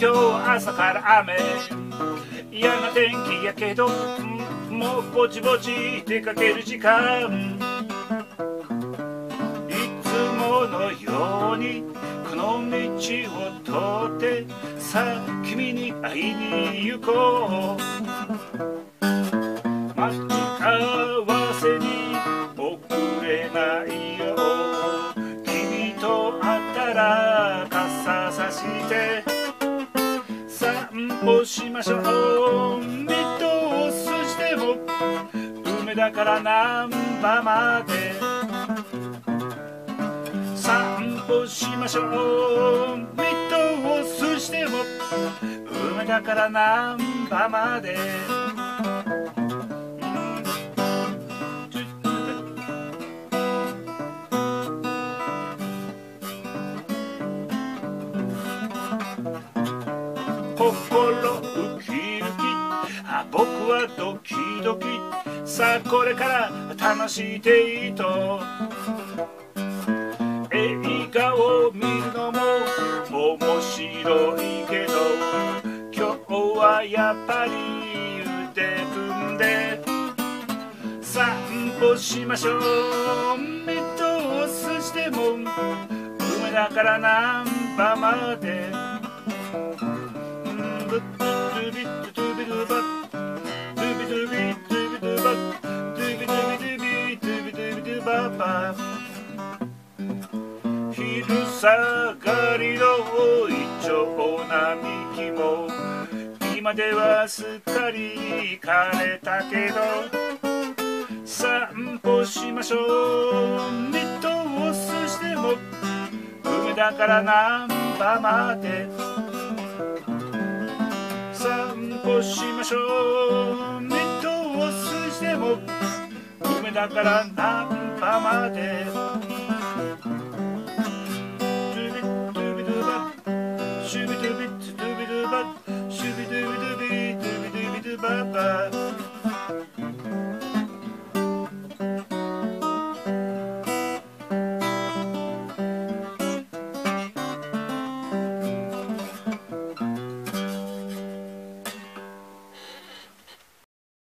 今日朝から雨。嫌な天気やけどもうぼちぼち出かける時間。いつものようにこの道を通ってさあ君に会いに行こう。待ち合わせに遅れないよ君と会ったら傘さしてしましょう。見通すしても梅だから難波まで。散歩しましょう。見通すしても梅だから難波まで。心ウキウキあ僕はドキドキ。さあこれから楽しいデート映画を見るのも面白いけど。今日はやっぱり腕組んで。散歩しましょう。見通すしても。梅だから難波まで。昼下がりのイチョウ並木も今ではすっかり枯れたけど散歩しましょう。見通すしても梅だから難波まで。散歩しましょう。見通すしても梅だから難波まで